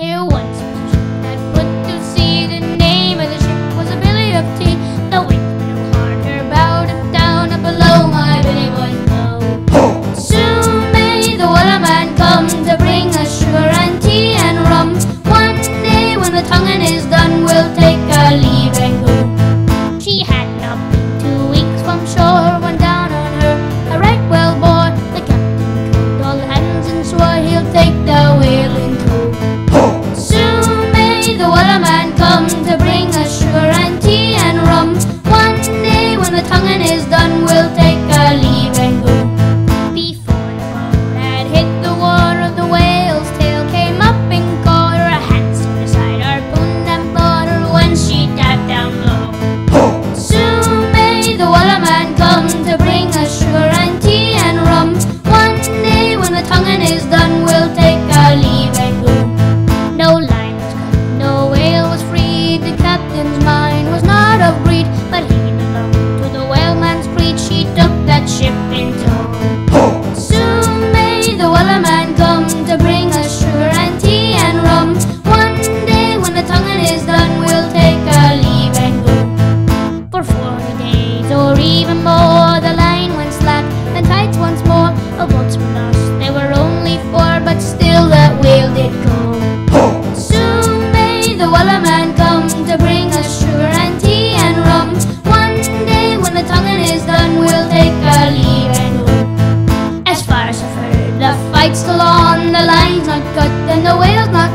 there once come to bring us and come to bring us sugar and tea and rum. One day when the tonguing is done, we'll take our leave and go. As far as I've heard, the fight's still on, the line's not cut, and the whale's not